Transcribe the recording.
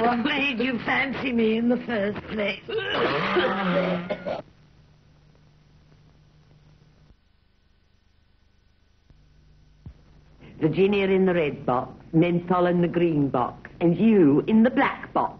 what made you fancy me in the first place? Virginia in the red box, Menthol in the green box, and you in the black box.